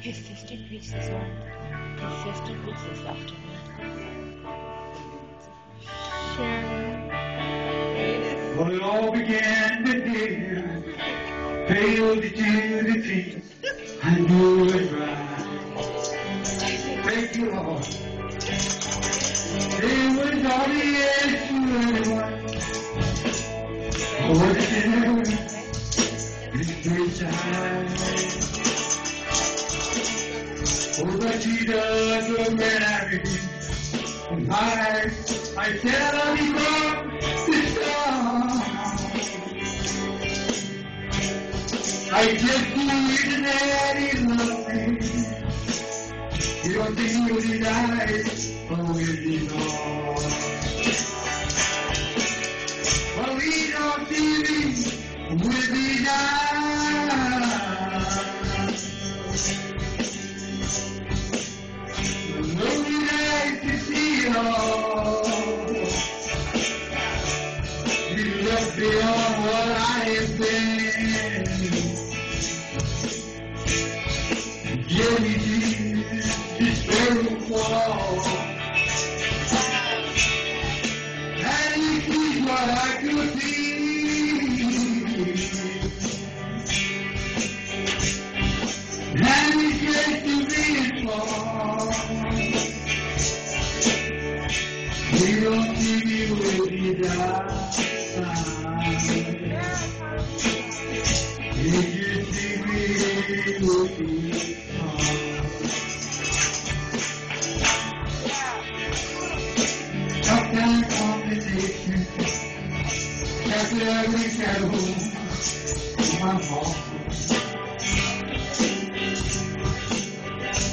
His sister preached this one. His sister preached this afternoon. Sharon. Well, it all began to today. Failed to the things I knew was right. Thank you, Lord. It was all the I just believe that it must be. The only thing you deny is always all. What we don't see will be done.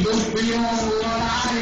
يخبر الله عن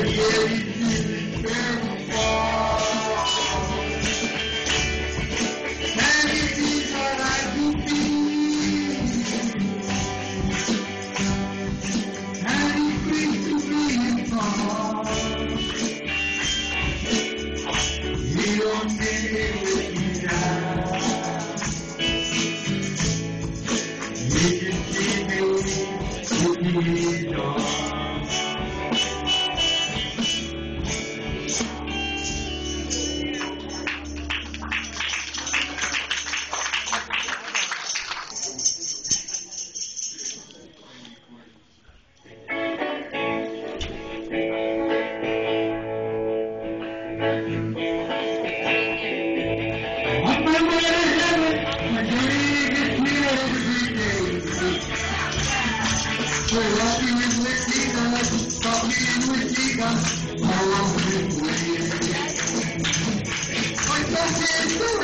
But yet with Jesus,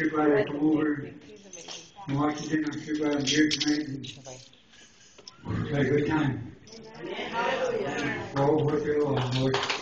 sure glad I come over in Washington. I'm sure glad I'm here tonight and had a good time. Oh, what the Lord.